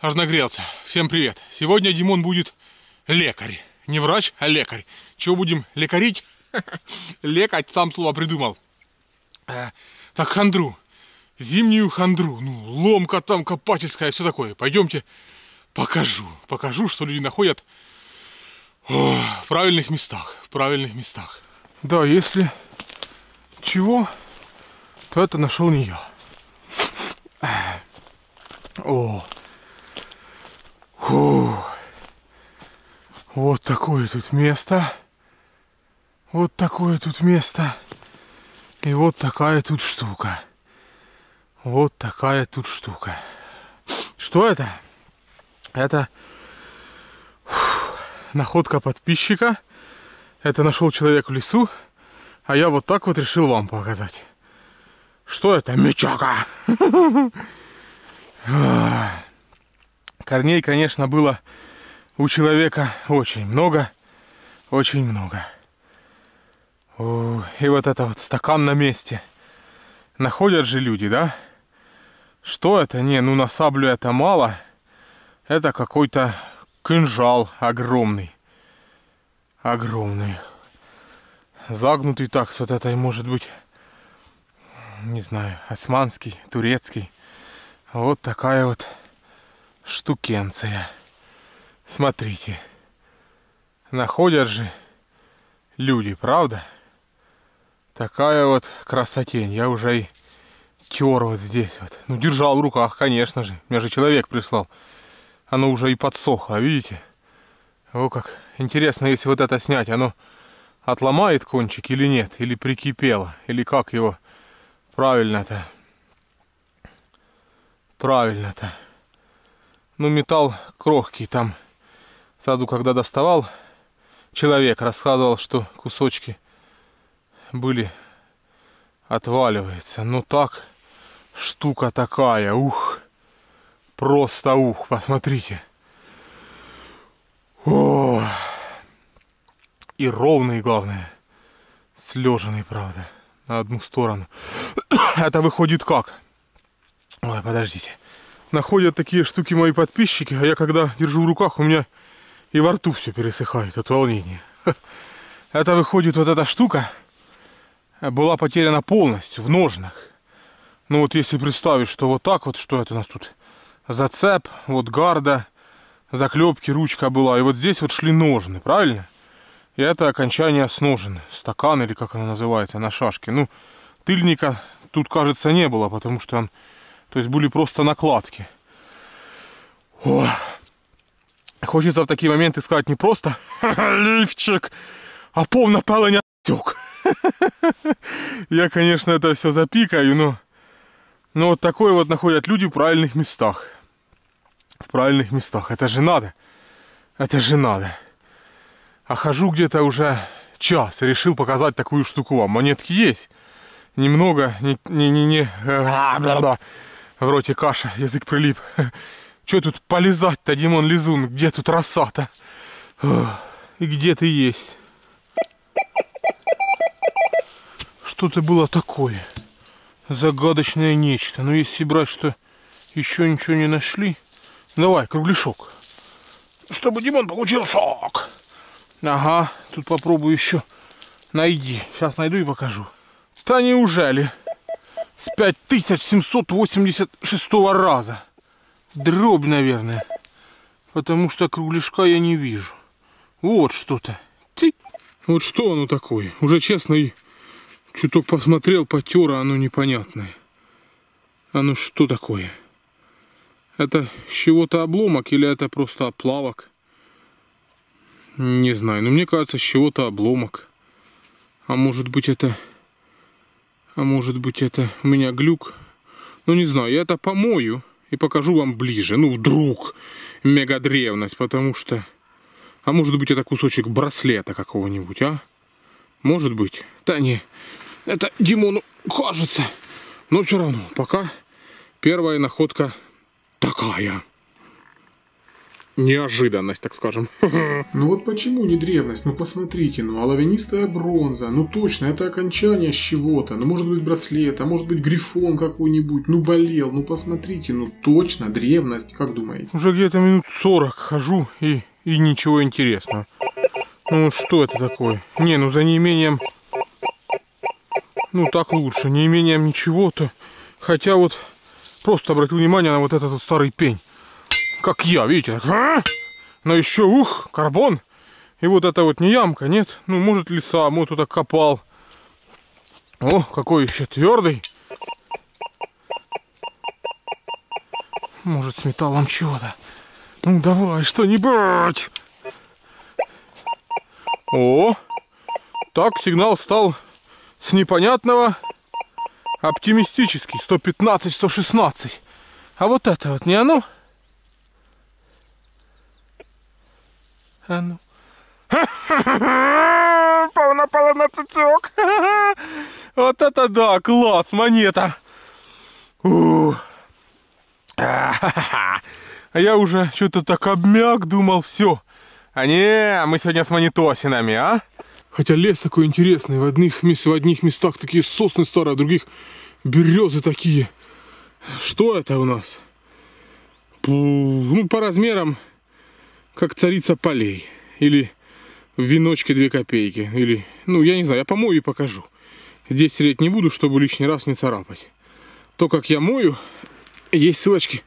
аж нагрелся. Всем привет. Сегодня Димон будет лекарь. Не врач, а лекарь. Чего будем лекарить? Лекать, сам слово придумал. Э, так, хандру. Зимнюю хандру. Ну, ломка там копательская, все такое. Пойдемте покажу. Покажу, что люди находят о, в правильных местах. В правильных местах. Да, если чего, то это нашел не я. О, Фу. Вот такое тут место. Вот такое тут место. И вот такая тут штука. Вот такая тут штука. Что это? Это фу, находка подписчика. Это нашел человек в лесу. А я вот так вот решил вам показать. Что это? Мечака! Корней, конечно, было у человека очень много, очень много. И вот это вот стакан на месте. Находят же люди, да? Что это? Не, ну на саблю это мало. Это какой-то кинжал огромный. Огромный. Загнутый так с вот этой, может быть, не знаю, османский, турецкий. Вот такая вот штукенция. Смотрите. Находят же люди, правда? Такая вот красотень. Я уже и тер вот здесь вот. Ну, держал в руках, конечно же. Меня же человек прислал. Оно уже и подсохло, видите? О, как интересно, если вот это снять, оно отломает кончик или нет? Или прикипело? Или как его правильно-то? Правильно-то. Ну, металл крохкий там. Сразу, когда доставал, человек рассказывал, что кусочки были отваливается. Ну так, штука такая, ух. Просто ух, посмотрите. О, и ровный, главное. Слеженный, правда, на одну сторону. Это выходит как? Ой, подождите находят такие штуки мои подписчики, а я когда держу в руках, у меня и во рту все пересыхает от волнения. Это выходит вот эта штука была потеряна полностью в ножнах. Ну вот если представить, что вот так вот, что это у нас тут? Зацеп, вот гарда, заклепки, ручка была. И вот здесь вот шли ножны, правильно? И это окончание с ножен. Стакан или как оно называется, на шашке. Ну, тыльника тут, кажется, не было, потому что он то есть были просто накладки. О. Хочется в такие моменты сказать не просто лифчик, а повна пелення тек. Я, конечно, это все запикаю, но, но вот такое вот находят люди в правильных местах. В правильных местах. Это же надо. Это же надо. А хожу где-то уже час. Решил показать такую штуку вам. Монетки есть. Немного, не, не, не, не в роте каша, язык прилип. Че тут полезать-то, Димон Лизун? Где тут роса-то? И где ты есть? Что-то было такое. Загадочное нечто. Но если брать, что еще ничего не нашли. Давай, кругляшок. Чтобы Димон получил шок. Ага, тут попробую еще. Найди. Сейчас найду и покажу. Да неужели? С 5786 раза. Дробь, наверное. Потому что кругляшка я не вижу. Вот что-то. Вот что оно такое? Уже честно чуток посмотрел, потер, а оно непонятное. Оно что такое? Это чего-то обломок или это просто оплавок? Не знаю, но мне кажется, чего-то обломок. А может быть это а может быть это у меня глюк. Ну не знаю, я это помою и покажу вам ближе. Ну вдруг мега древность, потому что... А может быть это кусочек браслета какого-нибудь, а? Может быть. Да не, это Димону кажется. Но все равно, пока первая находка такая. Неожиданность, так скажем. Ну вот почему не древность? Ну посмотрите, ну оловянистая бронза, ну точно, это окончание с чего-то. Ну может быть браслет, а может быть грифон какой-нибудь, ну болел, ну посмотрите, ну точно древность, как думаете? Уже где-то минут 40 хожу и, и ничего интересного. Ну что это такое? Не, ну за неимением... Ну так лучше, неимением ничего-то. Хотя вот просто обратил внимание на вот этот вот старый пень как я, видите. Но еще, ух, карбон. И вот это вот не ямка, нет? Ну, может леса, может туда копал. О, какой еще твердый. Может с металлом чего-то. Ну давай, что-нибудь. О, так сигнал стал с непонятного оптимистический. 115-116. А вот это вот не оно? А ну. Напала на цицок. Вот это да, класс, монета. А я уже что-то так обмяк, думал, все. А не, мы сегодня с монетосинами, а? Хотя лес такой интересный, в одних, в одних местах такие сосны старые, а в других березы такие. Что это у нас? Ну, по размерам как царица полей. Или в веночке две копейки. Или, ну, я не знаю, я помою и покажу. Здесь сидеть не буду, чтобы лишний раз не царапать. То, как я мою, есть ссылочки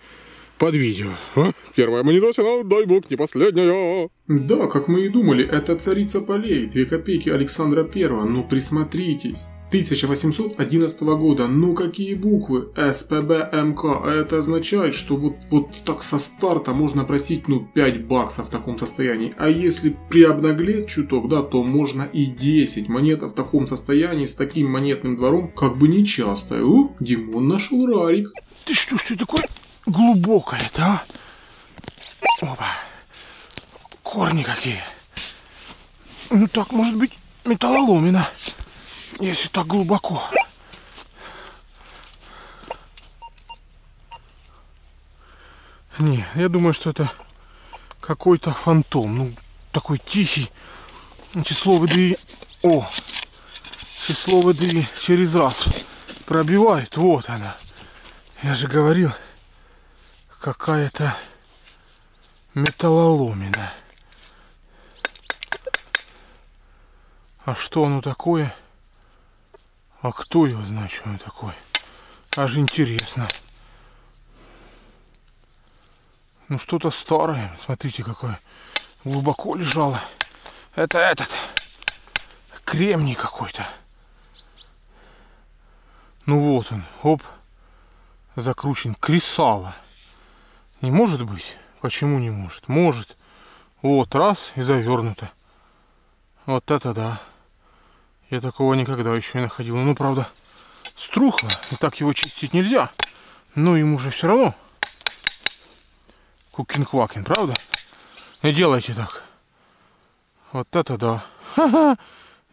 под видео. А? Первая монетосина, дай бог, не последняя. Да, как мы и думали, это царица полей, две копейки Александра Первого. Но присмотритесь. 1811 года. Ну какие буквы? СПБМК. А это означает, что вот, вот так со старта можно просить ну 5 баксов в таком состоянии. А если приобнаглеть чуток, да, то можно и 10. Монета в таком состоянии с таким монетным двором как бы не часто. У, Димон нашел рарик. Ты что, что такое глубокое-то, а? Опа. Корни какие. Ну так, может быть, металлоломина если так глубоко. Не, я думаю, что это какой-то фантом. Ну, такой тихий. Число выдвиг... О! Число выдвиг через раз пробивает. Вот она. Я же говорил, какая-то металлоломина. А что оно такое? А кто его знает, что он такой? Аж интересно. Ну что-то старое. Смотрите, какое глубоко лежало. Это этот. Кремний какой-то. Ну вот он. Оп. Закручен. Кресало. Не может быть? Почему не может? Может. Вот, раз и завернуто. Вот это да. Я такого никогда еще не находил. Ну, правда, струхло. И так его чистить нельзя. Но ему же все равно. Кукин-квакин, правда? Не делайте так. Вот это да. Ха-ха.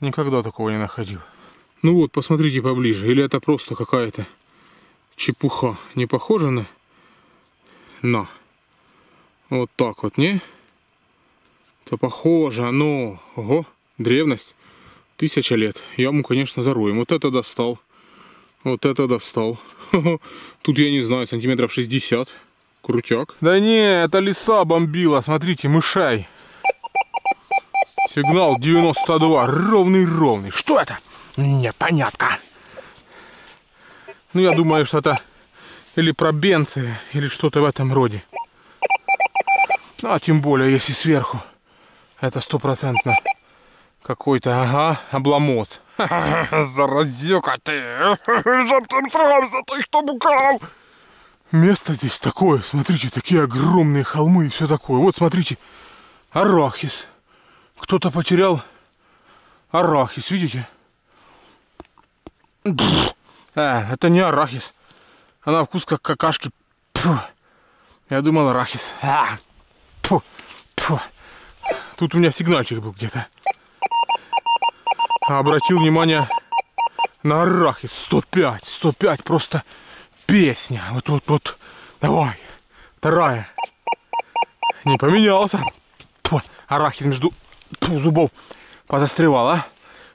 Никогда такого не находил. Ну вот, посмотрите поближе. Или это просто какая-то чепуха. Не похоже на... На. Вот так вот, не? Это похоже, оно. Ого, древность. Тысяча лет. Яму, конечно, зароем. Вот это достал. Вот это достал. Тут, я не знаю, сантиметров 60. Крутяк. Да не, это лиса бомбила. Смотрите, мышай. Сигнал 92. Ровный-ровный. Что это? Непонятно. Ну, я думаю, что это или пробенцы, или что-то в этом роде. Ну, а тем более, если сверху. Это стопроцентно какой-то, ага, обломоц. Заразюка ты! Жаптым срамся, ты что букал? Место здесь такое, смотрите, такие огромные холмы и все такое. Вот, смотрите, арахис. Кто-то потерял арахис, видите? А, это не арахис. Она вкус как какашки. Фу. Я думал арахис. А. Фу. Фу. Тут у меня сигнальчик был где-то обратил внимание на арахис. 105, 105, просто песня. Вот, вот, вот. Давай. Вторая. Не поменялся. Тьфу, арахис между тьфу, зубов позастревал, а?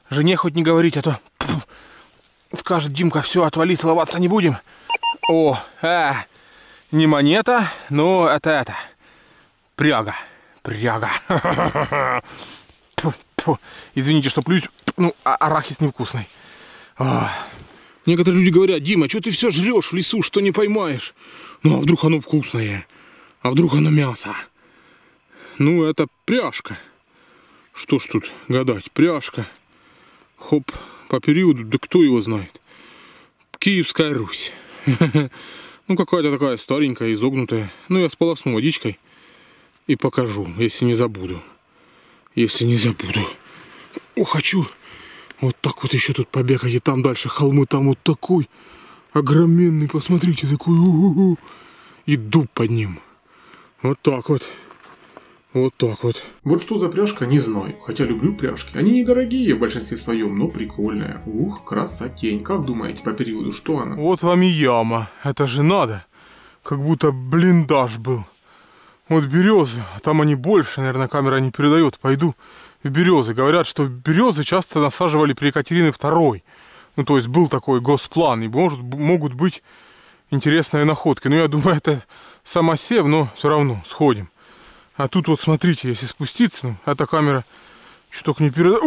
Жене хоть не говорить, а то тьфу, скажет Димка, все, отвали, целоваться не будем. О, а, не монета, но это это. Пряга. Пряга. Тьфу. Извините, что плюсь. Ну, а- арахис невкусный. А. Некоторые люди говорят, Дима, что ты все жрешь в лесу, что не поймаешь? Ну, а вдруг оно вкусное? А вдруг оно мясо? Ну, это пряжка. Что ж тут гадать? Пряжка. Хоп, по периоду, да кто его знает? Киевская Русь. Ну, какая-то такая старенькая, изогнутая. Ну, я сполосну водичкой и покажу, если не забуду. Если не забуду. О, хочу вот так вот еще тут побегать. И там дальше холмы, там вот такой огроменный, посмотрите, такой. у-у-у. И дуб под ним. Вот так вот. Вот так вот. Вот что за пряжка, не знаю. Хотя люблю пряжки. Они недорогие в большинстве своем, но прикольная. Ух, красотень. Как думаете по периоду, что она? Вот вам и яма. Это же надо. Как будто блиндаж был. Вот березы, а там они больше, наверное, камера не передает. Пойду березы. Говорят, что березы часто насаживали при Екатерине II. Ну, то есть был такой госплан, и может, могут быть интересные находки. Ну, я думаю, это самосев, но все равно сходим. А тут вот смотрите, если спуститься, ну, эта камера чуток не передает.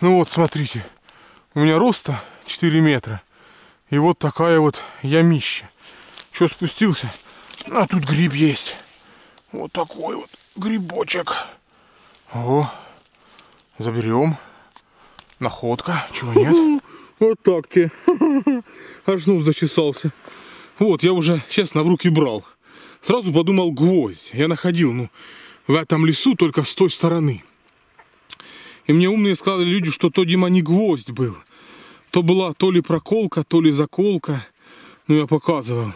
Ну вот, смотрите. У меня роста 4 метра. И вот такая вот ямища. Что спустился? А тут гриб есть. Вот такой вот грибочек. О, заберем. Находка, чего нет? Вот так тебе. Аж нос зачесался. Вот, я уже, честно, в руки брал. Сразу подумал гвоздь. Я находил, ну, в этом лесу только с той стороны. И мне умные сказали люди, что то, Дима, не гвоздь был. То была то ли проколка, то ли заколка. Ну, я показывал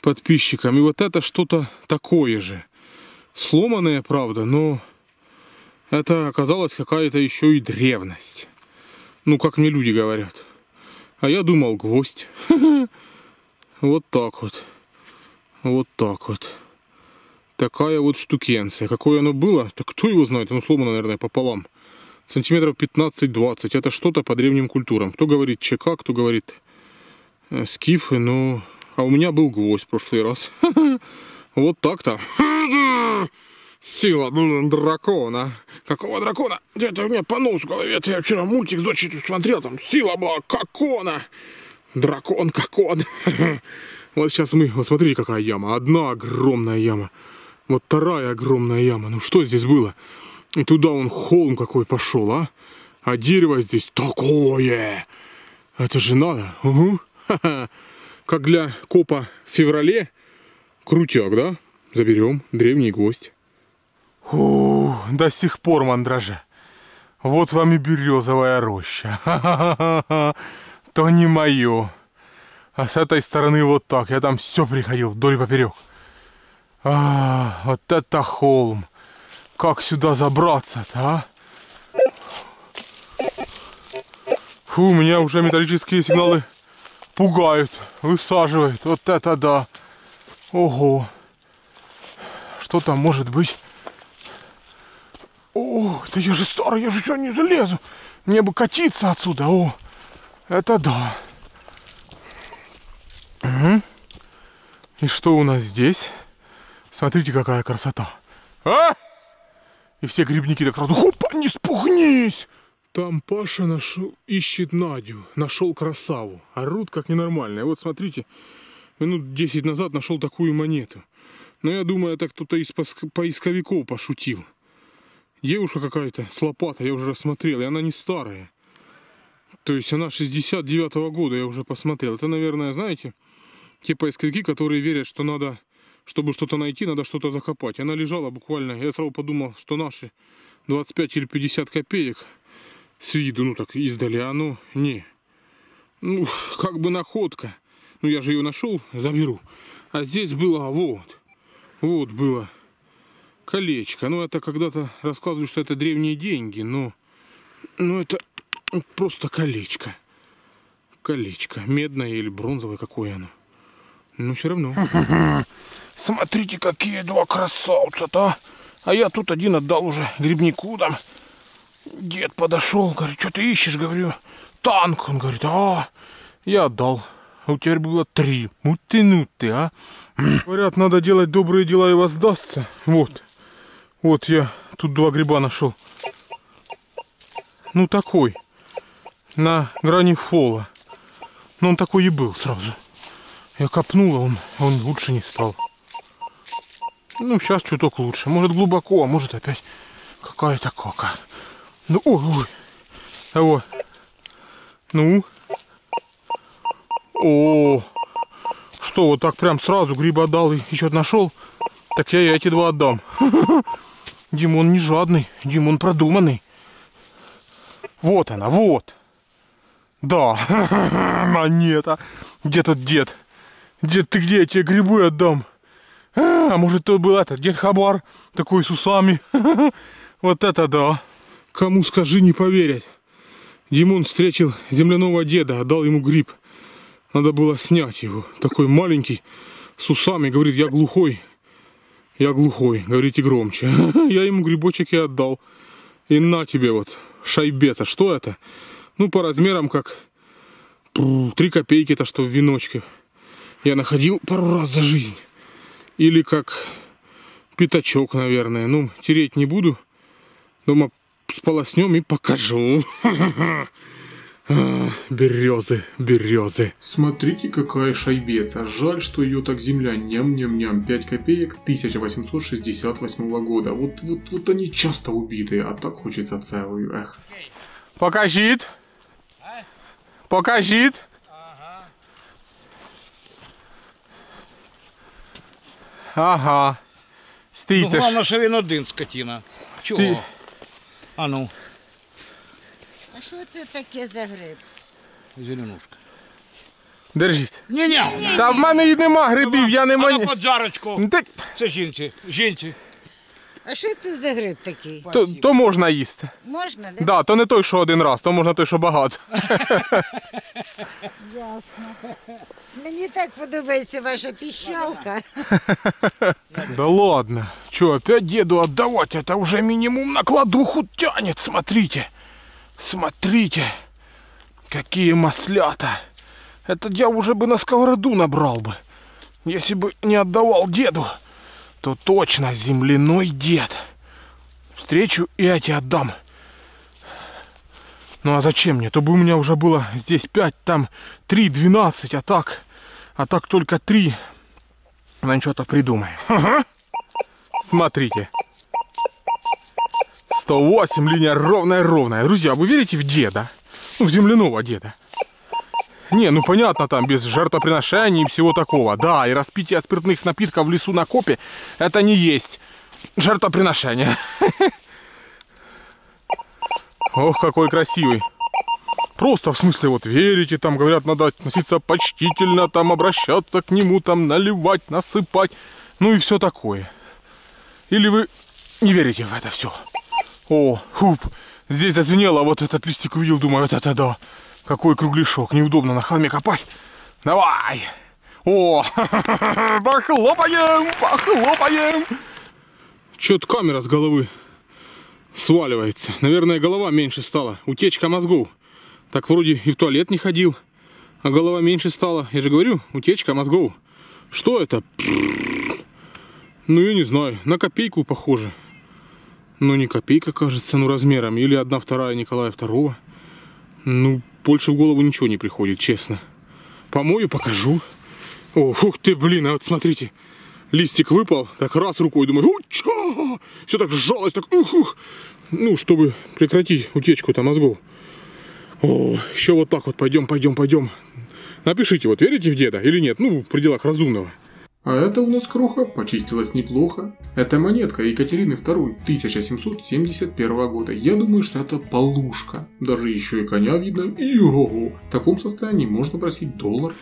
подписчикам. И вот это что-то такое же. Сломанное, правда, но это оказалась какая-то еще и древность. Ну, как мне люди говорят. А я думал, гвоздь. Вот так вот. Вот так вот. Такая вот штукенция. Какое оно было, так кто его знает? Оно сломано, наверное, пополам. Сантиметров 15-20. Это что-то по древним культурам. Кто говорит ЧК, кто говорит э, скифы. Ну, а у меня был гвоздь в прошлый раз. Вот так-то. Сила блин, дракона. Какого дракона? Где-то у меня понос в голове. Это я вчера мультик с дочерью смотрел. Там сила была кокона. Дракон кокон. Вот сейчас мы... Вот смотрите, какая яма. Одна огромная яма. Вот вторая огромная яма. Ну что здесь было? И туда он холм какой пошел, а? А дерево здесь такое. Это же надо. Угу. Как для копа в феврале. Крутяк, да? Заберем. Древний гость. Фу, до сих пор мандраже. Вот вам и березовая роща. То не мое. А с этой стороны вот так. Я там все приходил вдоль и поперек. А, вот это холм. Как сюда забраться-то, а? Фу, меня уже металлические сигналы пугают, высаживают. Вот это да. Ого. Что там может быть? О, да я же старый, я же сюда не залезу. Мне бы катиться отсюда. О, это да. Угу. И что у нас здесь? Смотрите, какая красота. А! И все грибники так сразу, хопа, не спугнись! Там Паша нашел, ищет Надю, нашел красаву. Орут как ненормальные. Вот смотрите, минут 10 назад нашел такую монету. Но я думаю, это кто-то из поисковиков пошутил. Девушка какая-то с лопатой, я уже рассмотрел, и она не старая. То есть она 69-го года, я уже посмотрел. Это, наверное, знаете, те поисковики, которые верят, что надо, чтобы что-то найти, надо что-то закопать. Она лежала буквально, я сразу подумал, что наши 25 или 50 копеек с виду, ну так издали, а ну не. Ну, как бы находка. Ну, я же ее нашел, заберу. А здесь было вот. Вот было колечко. Ну, это когда-то рассказывают, что это древние деньги, но... Ну, это просто колечко. Колечко. Медное или бронзовое, какое оно. Но все равно. Смотрите, какие два красавца-то, а. А я тут один отдал уже грибнику там. Дед подошел, говорит, что ты ищешь, говорю, танк. Он говорит, а, я отдал. А у тебя было три. Ну ты, ну ты, а. Говорят, надо делать добрые дела и воздастся. Вот. Вот я тут два гриба нашел. Ну такой. На грани фола. Но он такой и был сразу. Я копнула, он, он лучше не стал. Ну, сейчас чуток лучше. Может глубоко, а может опять какая-то кока. Ну, ой, ой. А вот. Ну. О, что, вот так прям сразу гриба отдал и еще нашел? Так я и эти два отдам. Димон не жадный, Димон продуманный. Вот она, вот. Да, монета. Где тот дед? Дед, ты где? Я тебе грибы отдам. А, может, то был этот дед Хабар, такой с усами. Вот это да. Кому скажи, не поверят. Димон встретил земляного деда, отдал ему гриб. Надо было снять его. Такой маленький, с усами. Говорит, я глухой. Я глухой. Говорите громче. Я ему грибочек и отдал. И на тебе вот, шайбеца. Что это? Ну, по размерам как три копейки-то, что в веночке. Я находил пару раз за жизнь. Или как пятачок, наверное. Ну, тереть не буду. Дома сполоснем и покажу. Березы, березы. Смотрите, какая шайбеца. Жаль, что ее так земля ням-ням-ням. 5 копеек 1868 года. Вот, вот, вот они часто убитые, а так хочется целую. Эх. Покажит. Покажит. Ага. Ну, Стійте ж. головне, що він один скотина. Чого? А ну, А що це таке за гриб? зеленушка. Держіть. Ні-ні, Та в мене і нема грибів, я не маю. поджарочку. Та- Це жінці, жінці. А що це за гриб такий? То, то можна їсти. Можна, да? Да, то не той, що один раз, то можна той, що багато. Ясно. Мені так подобається ваша піщалка. Да ладно. Че, опять деду отдавать? Это уже минимум на кладуху тянет. Смотрите. Смотрите. Какие маслята. Это я уже бы на сковороду набрал бы. Если бы не отдавал деду, то точно земляной дед. Встречу и эти отдам. Ну а зачем мне? То бы у меня уже было здесь 5, там 3, 12, а так, а так только 3. Ну что-то придумаем. Ага. Смотрите. 108, линия ровная-ровная. Друзья, вы верите в деда? Ну, в земляного деда. Не, ну понятно, там без жертвоприношений и всего такого. Да, и распитие спиртных напитков в лесу на копе, это не есть жертвоприношение. Ох, какой красивый. Просто в смысле вот верите, там говорят, надо относиться почтительно, там обращаться к нему, там наливать, насыпать, ну и все такое. Или вы не верите в это все? О, хуп, здесь зазвенело, вот этот листик увидел, думаю, вот это да. Какой кругляшок, неудобно на холме копать. Давай. О, похлопаем, похлопаем. Чё-то камера с головы сваливается. Наверное, голова меньше стала. Утечка мозгов. Так вроде и в туалет не ходил, а голова меньше стала. Я же говорю, утечка мозгов. Что это? Ну, я не знаю. На копейку похоже. Ну, не копейка, кажется, ну, размером. Или одна вторая Николая Второго. Ну, больше в голову ничего не приходит, честно. Помою, покажу. О, ух ты, блин, а вот смотрите. Листик выпал, так раз рукой, думаю, уча! Все так сжалось, так ух, ух. Ну, чтобы прекратить утечку-то мозгов. О, еще вот так вот пойдем, пойдем, пойдем. Напишите, вот верите в деда или нет? Ну, в пределах разумного. А это у нас кроха почистилась неплохо. Это монетка Екатерины II 1771 года. Я думаю, что это полушка. Даже еще и коня видно. И ого. В таком состоянии можно просить доллар.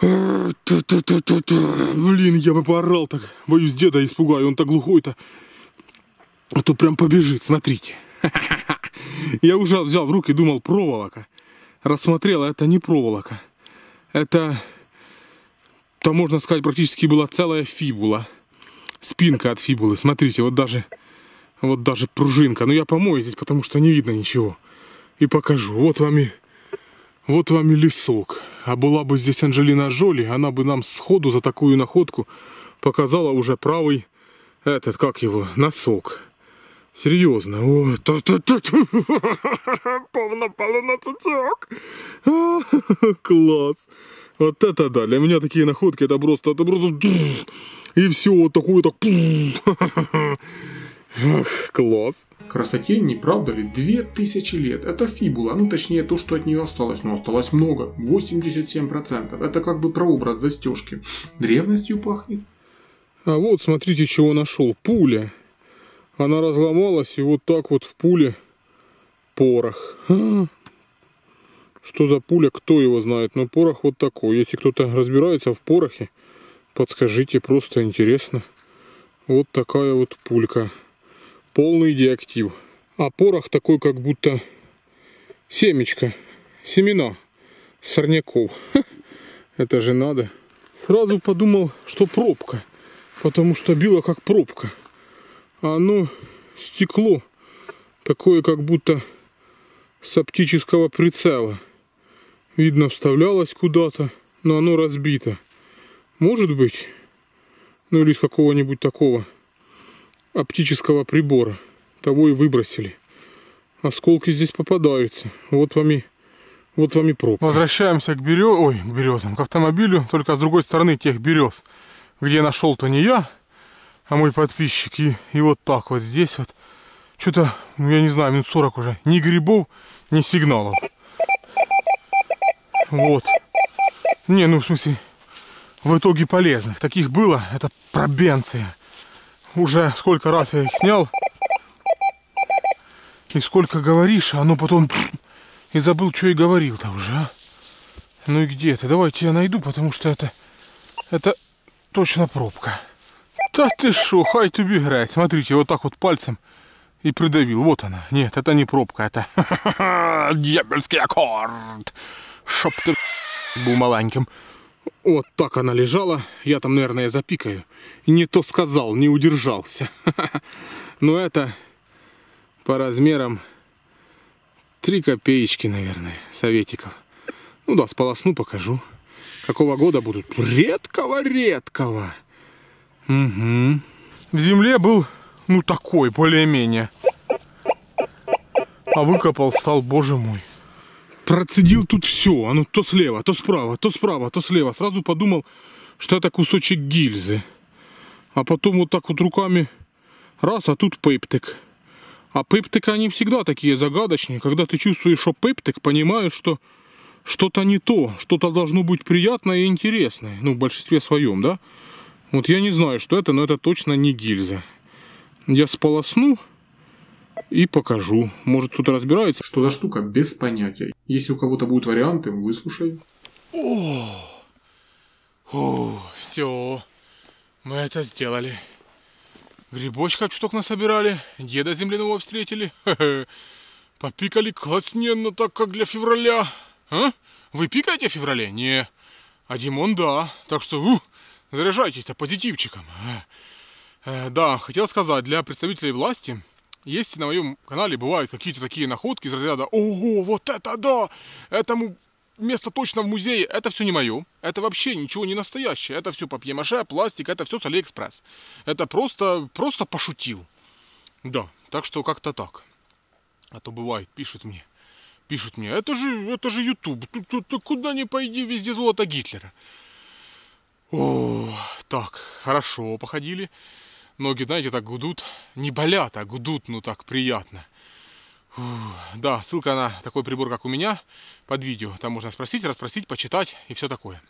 Блин, я бы поорал так. Боюсь, деда испугаю, он так глухой-то. А то прям побежит, смотрите. Я уже взял в руки, думал, проволока. Рассмотрел, а это не проволока. Это там, можно сказать, практически была целая фибула. Спинка от фибулы. Смотрите, вот даже, вот даже пружинка. Но я помою здесь, потому что не видно ничего. И покажу. Вот вам и, вот вам и лесок. А была бы здесь Анджелина Жоли, она бы нам сходу за такую находку показала уже правый, этот, как его, носок. Серьезно. О, ту -ту -ту -ту. Полно полноцветок. Класс. Вот это да. Для меня такие находки это просто, это просто и все вот такое так. Ах, класс. Красоте, не правда ли? Две тысячи лет. Это фибула, ну точнее то, что от нее осталось. Но осталось много. 87%. Это как бы прообраз застежки. Древностью пахнет. А вот смотрите, чего нашел. Пуля. Она разломалась, и вот так вот в пуле порох. А, что за пуля, кто его знает. Но порох вот такой. Если кто-то разбирается в порохе, подскажите, просто интересно. Вот такая вот пулька. Полный диактив. А порох такой, как будто семечко, семена сорняков. Это же надо. Сразу подумал, что пробка. Потому что било как пробка оно стекло такое как будто с оптического прицела. Видно, вставлялось куда-то, но оно разбито. Может быть, ну или из какого-нибудь такого оптического прибора. Того и выбросили. Осколки здесь попадаются. Вот вам и, вот вам и пробка. Возвращаемся к, берё... Ой, к березам, к автомобилю, только с другой стороны тех берез, где нашел-то не я, а мой подписчик. И, и вот так вот здесь вот. Что-то, ну, я не знаю, минут 40 уже. Ни грибов, ни сигналов. Вот. Не, ну в смысле, в итоге полезных. Таких было, это пробенция. Уже сколько раз я их снял. И сколько говоришь, а оно потом... И забыл, что и говорил-то уже, а? Ну и где ты? Давайте я найду, потому что это... Это точно пробка. Да ты шо, хай тебе играть. Смотрите, вот так вот пальцем и придавил. Вот она. Нет, это не пробка, это дьявольский аккорд. Был маленьким. Вот так она лежала. Я там, наверное, запикаю. Не то сказал, не удержался. Но это по размерам 3 копеечки, наверное, советиков. Ну да, сполосну, покажу. Какого года будут? Редкого-редкого. Угу. В земле был, ну, такой, более-менее. А выкопал стал, боже мой. Процедил тут все. А ну, то слева, то справа, то справа, то слева. Сразу подумал, что это кусочек гильзы. А потом вот так вот руками раз, а тут пептик. А пептики, они всегда такие загадочные. Когда ты чувствуешь, что пептик, понимаешь, что что-то не то, что-то должно быть приятное и интересное. Ну, в большинстве своем, да? Вот я не знаю, что это, но это точно не гильза. Я сполосну и покажу. Может, кто-то разбирается. Что за штука, без понятия. Если у кого-то будут варианты, выслушай. О, о, все, мы это сделали. Грибочка чуток насобирали, деда земляного встретили. Попикали классненно так, как для февраля. А? Вы пикаете в феврале? Не. А Димон да. Так что, ух, заряжайтесь-то позитивчиком. Э, да, хотел сказать, для представителей власти, если на моем канале бывают какие-то такие находки из разряда «Ого, вот это да! Этому место точно в музее!» Это все не мое. Это вообще ничего не настоящее. Это все папье-маше, пластик, это все с Алиэкспресс. Это просто, просто пошутил. Да, так что как-то так. А то бывает, пишут мне. Пишут мне, это же, это же YouTube. Тут, тут, тут куда ни пойди, везде золото Гитлера. О, так, хорошо походили. Ноги, знаете, так гудут. Не болят, а гудут, ну так приятно. Фу. Да, ссылка на такой прибор, как у меня, под видео. Там можно спросить, расспросить, почитать и все такое.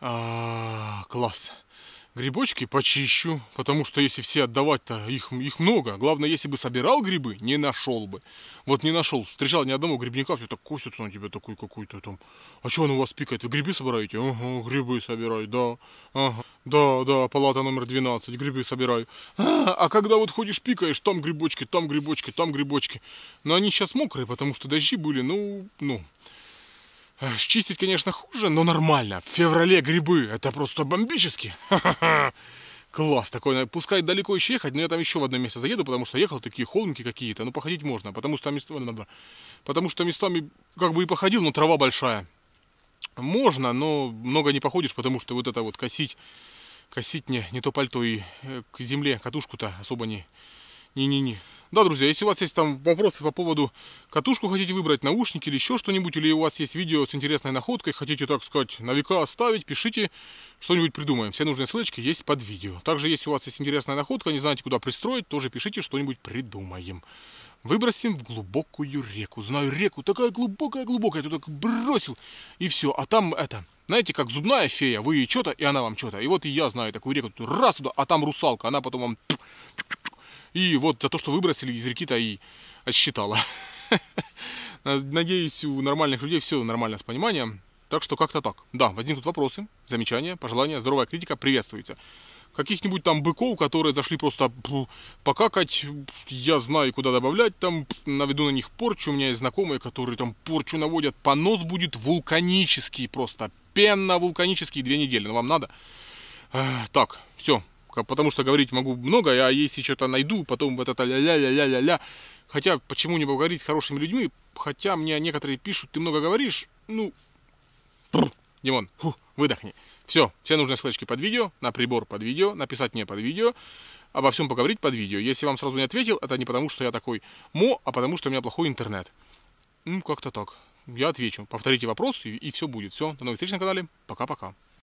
А, класс грибочки почищу, потому что если все отдавать-то, их, их много. Главное, если бы собирал грибы, не нашел бы. Вот не нашел, встречал ни одного грибника, все так косится на тебя такой какой-то там. А что он у вас пикает? Вы грибы собираете? Ага, грибы собираю, да. Ага, да, да, палата номер 12, грибы собираю. А, а когда вот ходишь, пикаешь, там грибочки, там грибочки, там грибочки. Но они сейчас мокрые, потому что дожди были, ну, ну. Э, Чистить, конечно, хуже, но нормально. В феврале грибы, это просто бомбически. Класс такой, пускай далеко еще ехать, но я там еще в одно место заеду, потому что ехал такие холмики какие-то, ну походить можно, потому что там мест- потому что местами как бы и походил, но трава большая. Можно, но много не походишь, потому что вот это вот косить, косить не, не то пальто и э, к земле катушку-то особо не, не-не-не. Да, друзья, если у вас есть там вопросы по поводу катушку хотите выбрать, наушники или еще что-нибудь, или у вас есть видео с интересной находкой, хотите, так сказать, на века оставить, пишите, что-нибудь придумаем. Все нужные ссылочки есть под видео. Также, если у вас есть интересная находка, не знаете, куда пристроить, тоже пишите, что-нибудь придумаем. Выбросим в глубокую реку. Знаю реку, такая глубокая-глубокая, туда бросил, и все. А там это, знаете, как зубная фея, вы ей что-то, и она вам что-то. И вот и я знаю такую реку, раз туда, а там русалка, она потом вам... И вот за то, что выбросили из реки-то и отсчитала. Надеюсь, у нормальных людей все нормально с пониманием. Так что как-то так. Да, возникнут вопросы, замечания, пожелания, здоровая критика приветствуется. Каких-нибудь там быков, которые зашли просто покакать, я знаю, куда добавлять, там наведу на них порчу. У меня есть знакомые, которые там порчу наводят. Понос будет вулканический просто. Пенно-вулканический две недели. Но вам надо? Так, все. Потому что говорить могу много, а если что-то найду, потом вот это ля-ля-ля-ля-ля-ля. Хотя, почему не поговорить с хорошими людьми? Хотя мне некоторые пишут, ты много говоришь, ну. Димон, фу, выдохни. Все, все нужные ссылочки под видео, на прибор под видео, написать мне под видео, обо всем поговорить под видео. Если вам сразу не ответил, это не потому, что я такой мо, а потому, что у меня плохой интернет. Ну, как-то так. Я отвечу. Повторите вопрос, и, и все будет. Все, до новых встреч на канале. Пока-пока.